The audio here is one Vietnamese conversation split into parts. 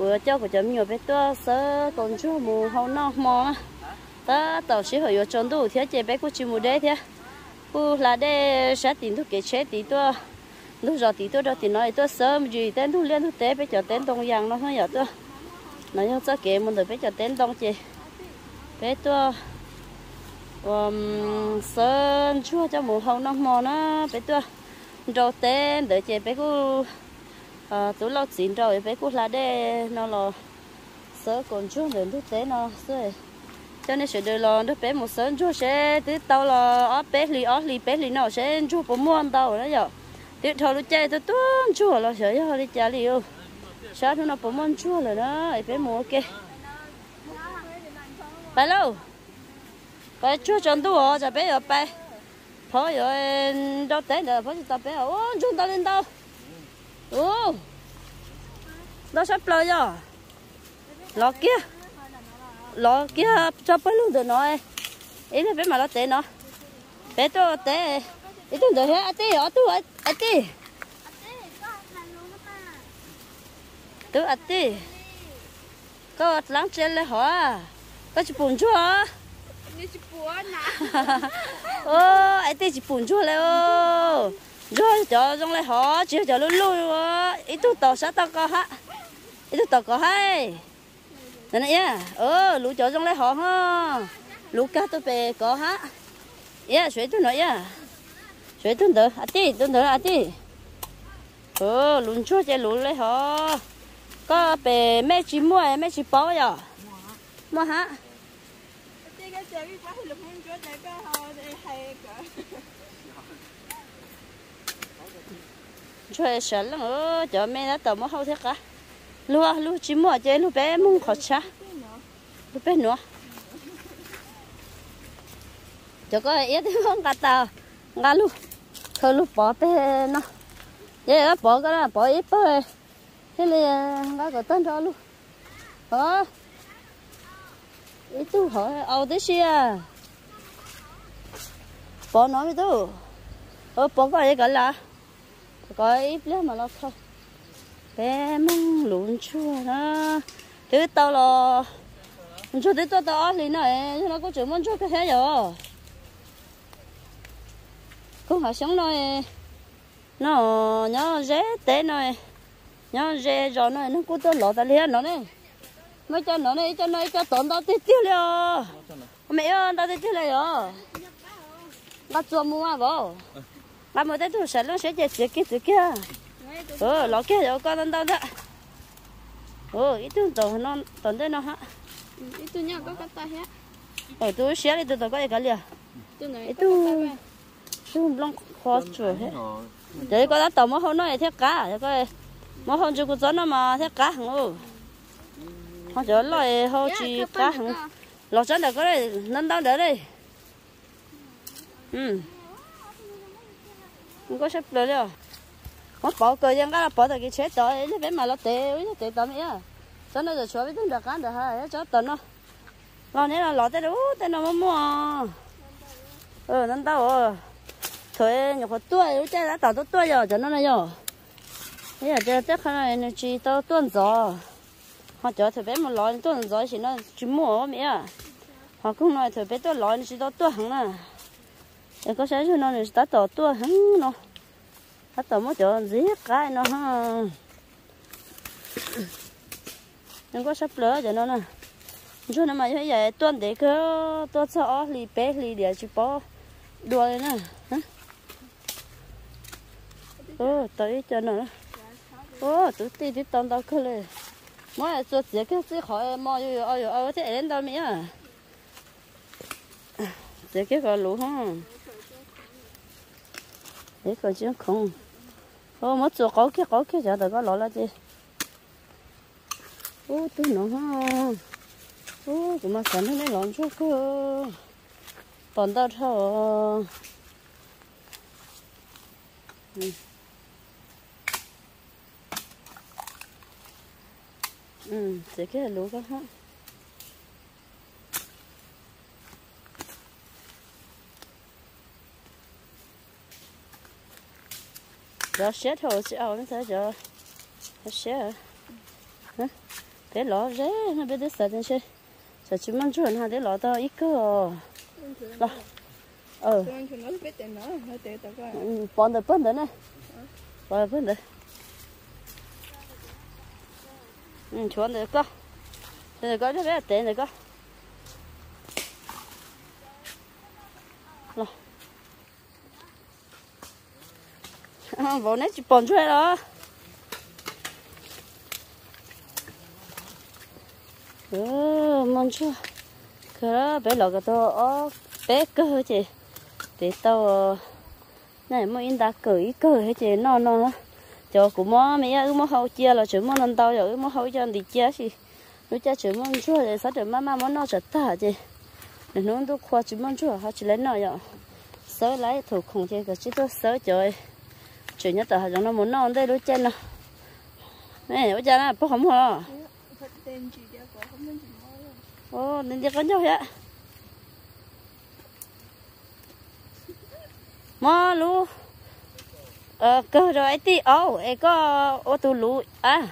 của cho của chấm nhiều bé tua sơ còn chú mù hậu nọ mò. Ta tàu sĩ hồi chọn đủ thế chế bé của chị mù đế thế. Cô là đế sẽ tìm thuốc kế chế tí tua lúc giờ tí tua đó thì nói tua sớm gì tên thu liên thu tế bé cho tên đông giang nó hơi nhỏ tua nói nhớ cho kế một đời bé cho tên đông chị. Bé tua um, sơn chua cho mù hậu nọ mò nó bé tua rồi tên đợi chị bé cô Ờ, à tú lâu chín rồi bé cô là để nó là sớ còn chút đến lúc tế nó, sớ cho nên sẽ đưa lo nó bé một sớm chú sẽ tới tao là ó bé lì, ó lì, bé lì nó sẽ chú bộ muôn tao đó giờ. Tiếp theo lúc chơi tôi tuôn chú là sẽ cho đi trả liu sao nó bộ muôn chú là đó bé mua ok bài lâu? Bài chú chọn tu ở giờ bé ở bài thôi rồi đâu tới nữa phải tập bé ô chúng ta lên đâu ô đó sắp lời rồi. Lọ kia. Lọ kia cho bé luôn được nói ý là bé mà nó té nó. Bé cho té ý tôi được hết tí ở tôi ở tí. Tôi ở tí. Có lắng trên lại hả? Có chụp bùn chưa ô ai tí chụp bùn chưa lại ô rồi cho trong lại họ chỉ cho luôn luôn ít tu tàu sát tao có hả ít tu tàu có hay nè nè ờ lũ cho trong lại họ ha lũ cá tôi về có ha yeah suy tôi nói yeah suy tôi đỡ à tí tôi đỡ à tí ờ lũ chua chơi lũ lại họ có về mấy chỉ mua mấy chỉ bao giờ mua hả chơi sợ lắm ơ cho mẹ đã tàu mua hậu thế cả. Lúa lúa chỉ mua chơi lúa bé mông khó cha lúa bé nữa cho có ít thì không? Cả tàu ngã lúa thôi lúa bỏ bé nó. Vậy đó bỏ cái đó bỏ ít thôi thế là ngã cái tên cho luôn hả? Ít tu hỏi ao tới xia à. bỏ nó đi tu ờ bỏ cái gì cả là? Có ít lắm mà nó thôi. Bé mong lún chua đó. Thứ tao lo. Chua thứ tao tao thì này nó có chuyện muốn chua cái thế rồi. Cũng phải sống nói. Nó nhớ dễ té nói. Nhớ dễ rồi nói nó cũng tôi lọt ta liền nó này. Mấy cho nó này cho nó cho tổn tao tiêu tiêu liền. Mẹ ơi tao tiêu tiêu liền. Rồi bắt chua mua à bố bắt mua tới tôi sẽ nó sẽ chết chết kia kia ờ lọ kia rồi con lên đâu đó. Ờ ít tu tổ nó tận đây nó hả? Ít tu nha có cái tay hết ờ tu xé đi tu tổ có cái liền ít tu tu long khó chịu hết. đấy có đã tàu mà không nói thế cả. Có mà không chịu có nó mà hả? Ô không chịu lại không chỉ hả? lọ chân là có đây nâng đau đỡ đây. Ừ có sắp rồi đâu. Nó bỏ cơ dân cái là bỏ được cái chết tội ấy bé mà nó tệ nó tệ tao nữa à. cho nó rồi cho biết được ăn được ha cho ừ, tao nó lo nãy là lọ tới đâu tao nó mua. Ờ tao đâu thôi nhiều cái tuổi lúc chơi đã tao tôi tuổi rồi cho nó này rồi. Bây giờ chơi chắc là nó à. chỉ tao tuần gió. Họ cho thôi bé một lọ tuần gió thì nó chỉ mua mẹ họ cũng nói thôi bé tôi lọ nó chỉ tao tuần hàng nè em có sáng cho nó thì ta tổ tua hứng nó. Ta tổ mới chỗ dí cái nó, ha. Nhưng có sắp lỡ cho nó nè. Chú nó mà như vậy, tuần để cơ tôi sợ lì bé, lì để chụp bỏ đùa nè ô tới cho nó. Ô tụi tì tụi tao tao cơ lên. Mỗi suốt chỉ cái suy khỏi mò vô yo yo yo thế, đến đâu mía? Chỉ cái gọi lũ không đấy coi chứ không ô mất chỗ có kia có kia giờ được có lọ là gì ô tôi nó ha ô tụi mà cần nó lọn chút cơ còn tao thở ừ ừ sẽ cái lúa ha giờ xét thôi sẽ ao nó giờ xét hả bé lọ ré nó bé đứa sợ đến chơi sợ chỉ mong chuẩn ha để lọ to ít cơ lọ ờ Tuan chu nó biết tên nó, bọn được bớt này bọn được bớt nữa ừ chuẩn được cơ được cơ nó bé tiền được cơ vô nét chỉ bồn chơi đó. Ừ mong chưa? Cái bé lọ cái tô bé cơ chị? Để tao ờ, này mà in đã cởi cởi hết chị? Nó nó cho cũng mò mấy ư mò hậu chia là chỉ mò lần tao rồi mò hậu cho đi chia chị. Nó cha chỉ mò chua để sao để mama mò nó chặt ta chị? Để nó đâu khoa chỉ mò chua họ chỉ lấy nó rồi, sớ lấy thủ không chị cái chỉ tôi sớ trời chuyện nhất là nó muốn nó đây đối chân à. nó này bây giờ nó bốc không hả? Nên ô nên chỉ có nhau vậy? Mà lu. Ờ cơ rồi tí ô ấy có ô tu lu. À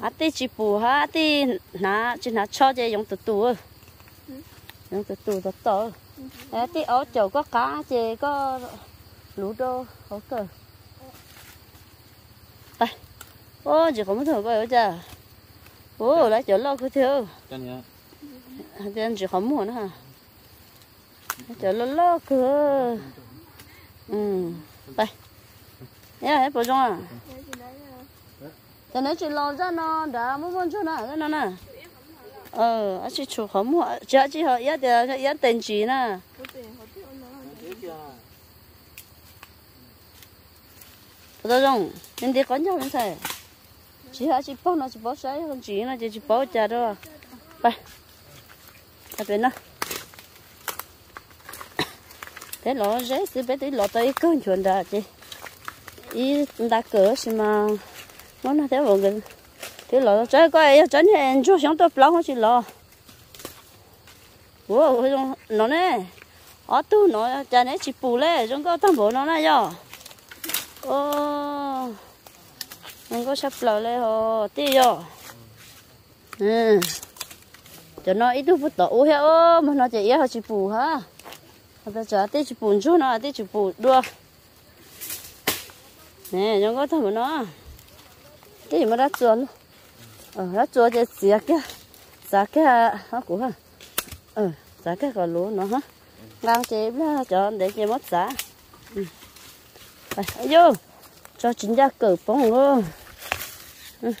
à tí chỉ bù ha à tí nà chỉ nà cho chơi dùng tu tu dùng tu tu tu tu à tí ô chỗ có cá chơi có lú đô ok cơ đây ô chỉ có một thằng coi chưa ô lại chỗ lo cứ thiếu dân chỉ không muốn hả? Chờ lo lo cơ ừ đây. Nhá hết bao à? Là cho nên chỉ lo ra nó đã muốn muốn cho nó cái nó nè. Ờ à chỉ chủ không muốn chỉ chỉ họ ít để ít tiền chỉ nè có tiền là bao nhiêu nên đi con nhau như thế chị hả chị bao nó, chị bao sấy không chị nó, chị chỉ bao chả đâu đây cái bên nó. Thế lọ rễ thì bé tí lọ tới cơn chuẩn đó chị. Ý đã cỡ xí mà món nó thế mọi người thế lọ trái coi trái này chú sống tôi lâu không chỉ lọ wow nó nè. Ở tu nó cha nè chị bù lệ chúng có thằng bộ nó nè yo ô anh có sắp lâu lệ hồ, tí vô. Ừ. Cho nó ít phút tổ hết ô mà nó chỉ ít họ chỉ bù ha ta cho tí chỉ phù chút nó tí chỉ phù đua. Nè chúng có thằng nó. Tí mà đã chuột luôn. Ờ đã chuột cái gì kia. Giá cái nó cũng ha ờ giá cái còn lúa nó ha ngang chế là cho để chế mất giá ừ. Vô. Cho chính ra cử bông luôn. Đấy,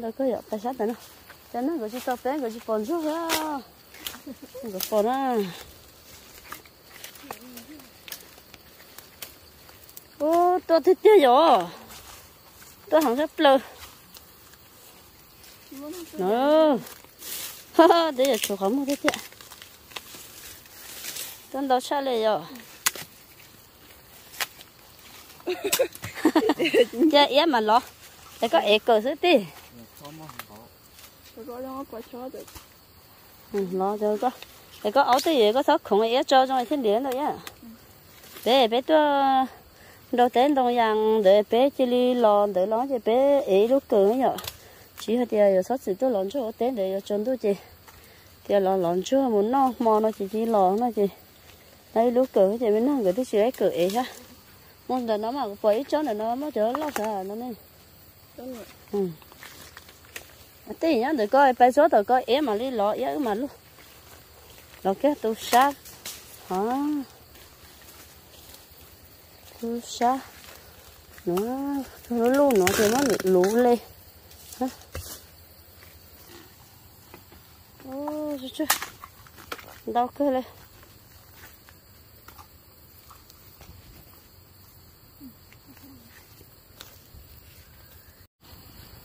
đó có dọc tay sát này nó cho nó gọi chỉ tao bé gọi chỉ bòn chút á. Gọi bòn á. Ô tôi thích chơi rồi tôi không sắp lơ. Nó. Đây là chỗ không mua thế ạ tôi đâu xa lệ rồi. Giờ em mà lo. Để có ế cờ sữa tì ừ, lo cho có để có áo tì có thóc khủng ế cho trong cái thiên liên rồi nhá. Để bé tôi đầu tiên đồng yang để bé chỉ li lon để lon chỉ bé ấy lúc cờ nhở. Chỉ hết giờ giờ sáu chỉ tôi lon cho tên để cho tôi chị giờ lon lon cho muốn nó mò nó chỉ chỉ lon nó chị đây lúc cờ chỉ mình nó cái tôi chỉ lấy ấy ha. Muốn để nó mà quấy cho nó mới chở lót sợ nó nên. Ừ. À, tí nhá, để coi bây giờ tôi coi em mà đi lọ em mà luôn lọ cái tôi sa. Hả? Tu xa nó nó luôn nó thì nó bị lú lên. Hả? Ô chưa chưa đau cơ lên.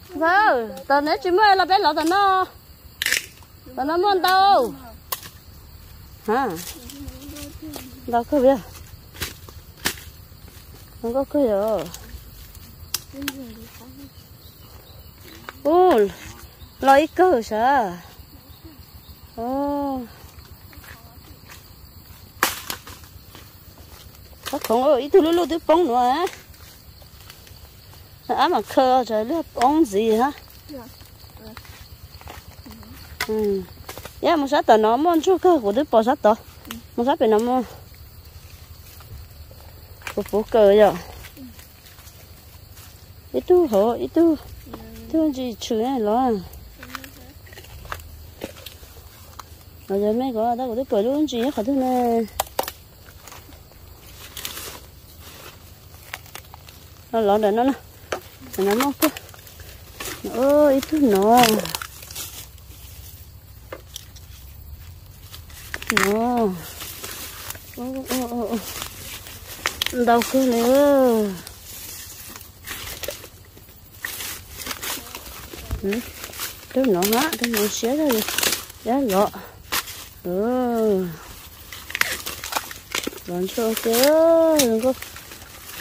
Vâng tao nếu chỉ mới là bé lọ tao nó. Tao nó muốn đâu? Hả? Đau cơ biết không có cơ rồi ôi lấy cơ sao ô có không ơi, ít thứ lúc thứ bông nữa á à mà khờ trời lúc bông gì hả ừ ya một sát tờ nó mòn chút cơ của thứ bỏ sát tờ một sát bị nó mòn cô phố cờ rồi ít tu hổ ít tu tu gì chữ này lo rồi giờ mấy cái đó của thứ bơi luôn gì hết thế này nó lo để nó nè. Nó móc cơ ôi ít tu nó. Nó. Ô ô ô ô đau cơ nữa. Tôi nó hả tôi nó xé ra rồi lọ. Ừ. Còn cho kia đừng có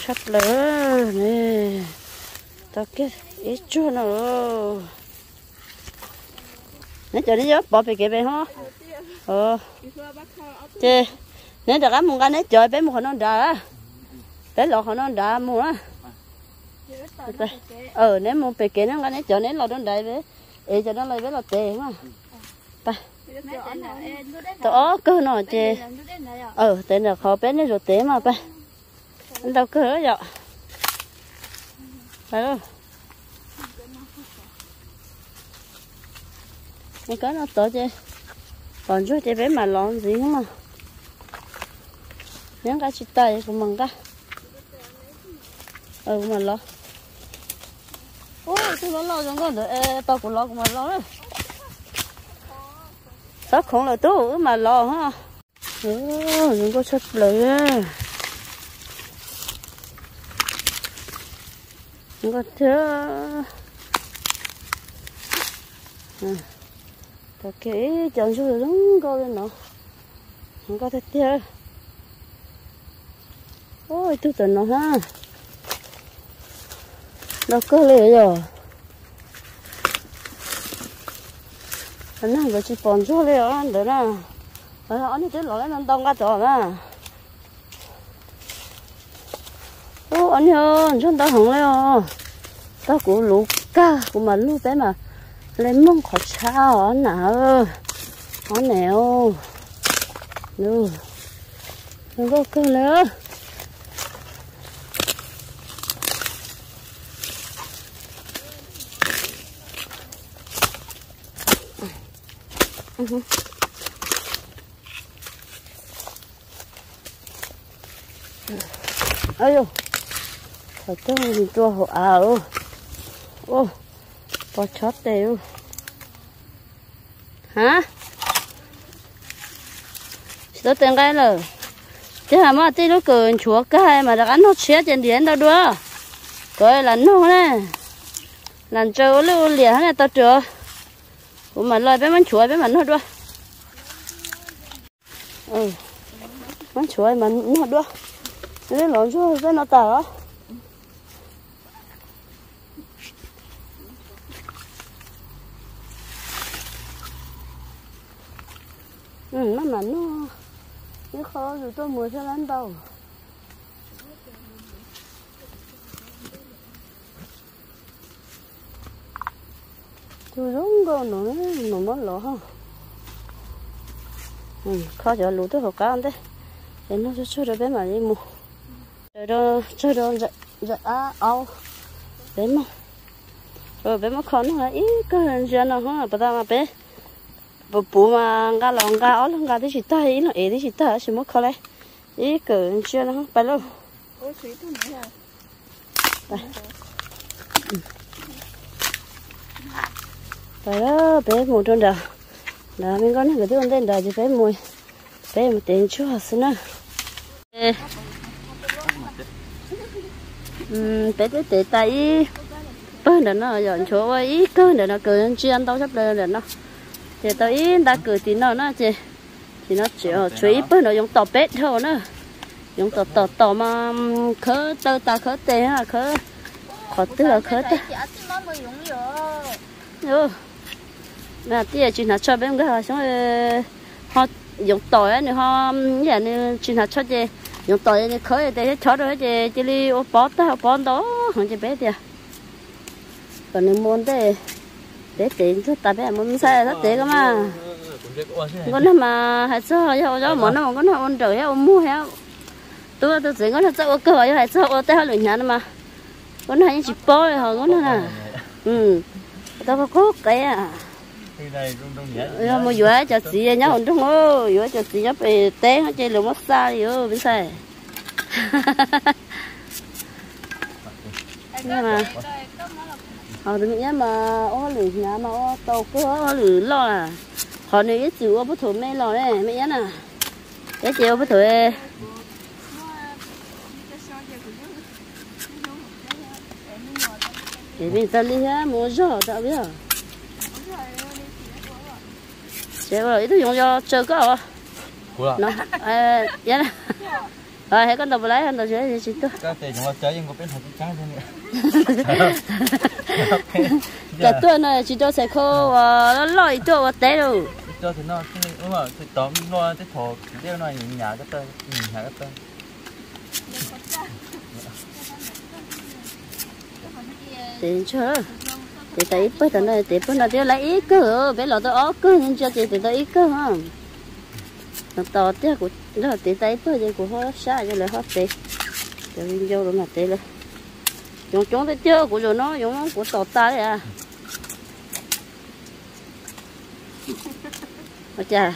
sắp lỡ nè. Tao kia ít chút nữa nãy giờ đi vô bỏ về kia về hả? Ờ chị nãy giờ cái mùng cái nãy trời bé một con non đà bé lọ họ nó đà mua á. Ờ nếu mua về kia nó cái nếu trời nếu lọ nó đại bé ê, cho nó lấy bé lọ tệ mà ta. Đó cơ nó chê ờ tên là khó bé nó rồi té mà, ba. Anh đâu cơ vậy. Phải không Mấy cái nó tổ chê còn chút chê bé mà lon gì mà? Những cái chị tay của mình ta ừ mà lo. Ôi tôi lo lo trong con rồi. Tao cũng lo cũng mà lo đấy. Tao không là tôi mà lo ha. Ừ những chất lợi á. Những có thứ ừ. Ok chọn số đúng câu lên nó không có thể theo ôi tôi tưởng nó ha nó cứ lệ rồi. Anh này phải chỉ bòn chỗ lệ anh được nè anh nói chết lỗi nó đông cả chỗ nè ô anh ơi chúng ta không lệ ta cũng lú ca cũng mà lú bé mà. Lên mông khó chao ở nào ở nèo nu đừng có cơ nữa ơi 呦，thật cho mình chua hộ à ô. Ô có chót đều hả? Tôi tên cái là chứ hả mà tí lúc cười chúa cái mà đã ăn hốt chia trên điện đâu đua coi là nó nè. Làm trâu lưu liền này tao chưa cũng mà lời bé mình chuối bé mình nó đua ừ. Mình chuối mình nó đua cái lộn chúa bé nó tao ừ nó mà nó nó khó rồi tôi mua cho lắm đâu. Tôi giống cô nó nó mất lỗ ha ừ khó cho lũ tôi học cao đấy để nó cho cho bé mà đi mua rồi đó cho đó dạ dạ à ao bé mà rồi bé mà khó nó ít cái hình gì nó không là bắt đầu mà bé. Bố bố mà ngã lòng ngã ó lòng ngã thì chỉ ta ý nó ý thì chỉ ta chỉ mất khó lấy ý cỡ chưa nó phải luôn phải đó bé một trong đó đó mình có cái thứ tên đó chỉ bé mùi bé một tiền chúa xin nữa ừ bé tới tệ tay bớt nữa nó dọn chỗ ấy cơ nữa nó cỡ chưa ăn tao sắp lên rồi nó. Chị tôi đã cử tí nó nó chị thì nó chỉ ở chuối bữa nó dùng tàu bét thôi nữa dùng tàu tàu tàu mà khớ tơ ta khớ tê ha khớ. Khó tư là khớ tê. Ừ mà tia chuyện nào cho bên cái xong rồi họ dùng tỏi nữa họ nhà nữa chuyện nào cho gì dùng tỏi này khơi để cho rồi gì chỉ đi ô bó ta bó đó không chỉ bé tia còn nếu muốn để để tiền cho ta bé muốn sai rất tiền cơ mà. Con mà hay sao cho cho món nó con nó ôn trời ôn mua héo tôi tôi chỉ con nó cho cơ hay sao ô tay lười nhà mà. Con hay chỉ bó rồi họ con nó nè ừ. Tao có cái à rồi mua vừa cho chị nhá hồn trong ô vừa cho chị nhá về té hết chơi lửa mất xa đi ơ bên sai nhưng mà họ đừng nhá mà ô lử nhà mà ô tàu cứ ô lử lo à. Họ này ít chịu ô bút thủ mẹ lo đấy mẹ nhá nè cái chiều bút thủ để mình ta đi ha mua giò tao biết chế rồi ít dùng cho chờ có à nó à dạ nè à hãy con đầu lấy con đầu chế gì chứ cái tiền chúng ta chơi nhưng có biết thật trắng thế cái tuổi này chỉ cho sẽ khô và nó lòi cho và té rồi cho thì nó đúng rồi thì tóm nó cái thổ cái nó nhà cái tên nhà cái tên tiền chưa thì tại bữa tao nói thì bữa nào tiêu lấy ít cơ bé lọ tao ó cơ nhưng cho chị thì tao ít cơ ha. Nó to tiếc của nó thì tại bữa giờ của họ xa cho lại họ tệ cho nên vô rồi mà tệ lên dùng chúng tới chưa của rồi nó dùng nó của tọt ta đấy à. Ôi chà.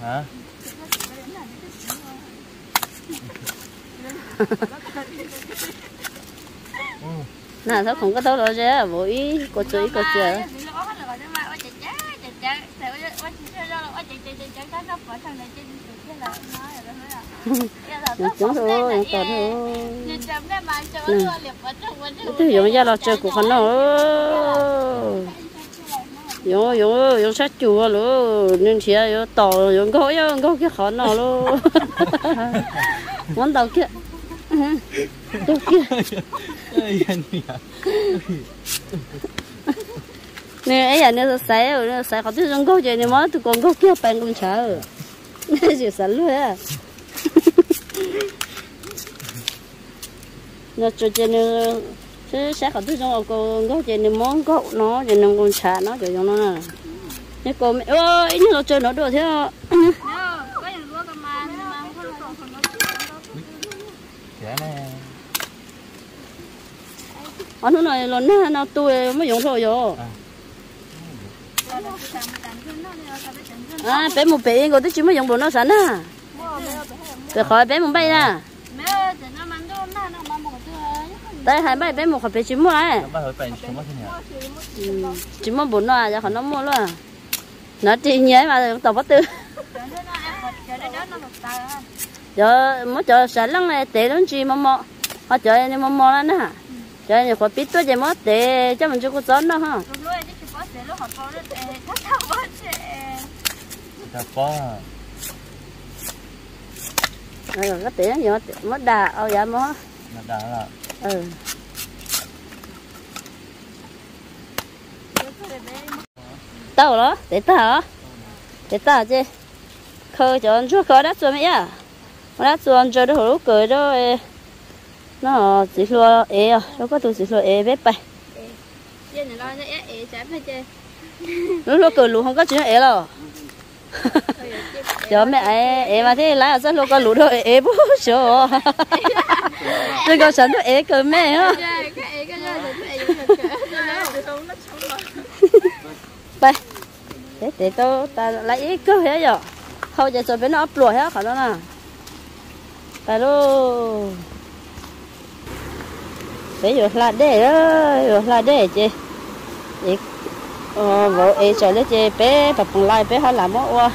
Hả nè nó không có đâu chứ vô ý có chuối có nó chúng thôi nó còn thôi. Tôi dùng ra là chơi của con nó dùng dùng dùng sát chùa luôn nên chỉ dùng tàu dùng gói dùng gói cái khó nào luôn món tàu kia nè ấy là nó sai rồi nó sai họ chơi nên món tụi con gói kia bạn cũng chờ nó chỉ sai luôn á, nó cho chơi nó chứ sẽ họ tôi dùng chơi nên món gói nó chơi nên cũng chả nó chơi nó nè. Nếu cô mẹ ơi nó chơi nó được thế à anh nó này là nó nó tôi mới dùng thôi rồi. À. Bé một bé người tôi chỉ mới dùng bộ nó sẵn à bé khỏi bé một bay nè đây hai bay bé một khỏi bé chỉ mua này chỉ mua bốn loại giờ khỏi nó mua luôn. Nó chỉ nhớ mà tàu bắt tư giờ mới chờ sẵn lăng này tệ lắm chị mà mò họ chờ em mà mò lên nè chờ em khỏi biết tôi chỉ mất tệ cho mình chưa có gió nữa ha. Rồi cái tiền nhiều mất đà ao dạ mất đà là ừ. Tao đó để tao để tao chứ khơi cho anh chú khơi đã chuẩn mấy à đã chuẩn cho nó hổ cười đó nó chỉ lo à. Nó có tôi chỉ lo ế bếp bay nó lo cười lù không có chuyện ế đâu cho mẹ ế mà thế lái ở sân lo có lù đâu ế bố chỗ đừng có sẵn ế cười mẹ ha bay để để tôi ta lấy cơ hết rồi không giờ rồi bên nó ấp lùi hết khỏi đó nè tại để rồi là để đó, rồi là để chị. Chị ờ vợ ấy trở lên chị, bé, bà bằng lại bé họ làm món quá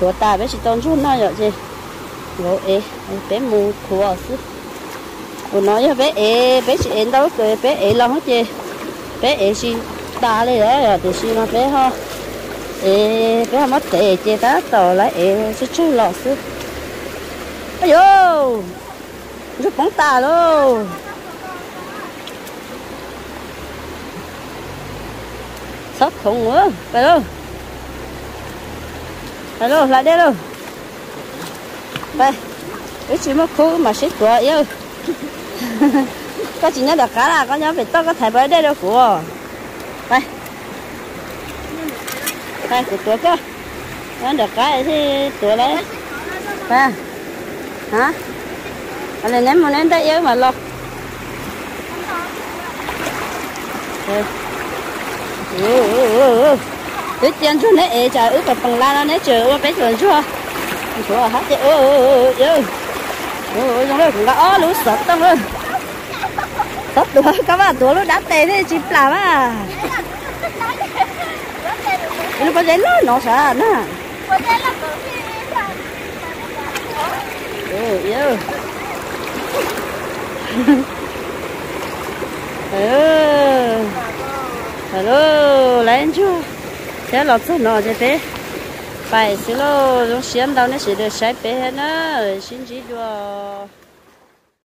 chúa ta bé chỉ tôn chút nó rồi chị. Vợ ấy bé mù khổ ở xứ. Cô nói cho bé ấy bé chỉ em đâu, cười, bé ấy lo hết chị. Bé ấy xin ta lên đó rồi, thì xin nó bé ho ê bé mất tệ chị ta tỏ lại ê chú chú lọ xứ ây yo rất bóng tà luôn sắp không quá phải đâu phải đâu lại đây đâu đây. Cái chuyện mà khu mà xích của yêu có chỉ nhớ được cá là có nhớ về tóc có thể bởi đây đâu của. Đây. Đây, của tuổi cơ. Nhớ được cái thì tuổi đấy. Đây hả? Anh này ném một ném tới dưới mà lo. Ừ. Ừ ừ ừ cái cho nè trời ướt bằng la nó nè chờ bé chờ chưa chúa hát chứ ừ ừ ừ ừ ừ. Trong đây cũng có lú sập tao luôn. Sập đùa các bạn đùa lú đá tê thế chip làm à nó có giấy lớn nó sợ nè ừ ừ ừ hello lên chú. Thế lọt xuống nó thế thế. Phải xí lô giống xiêm đâu nó sẽ được sai bé hết nó xin chỉ đùa.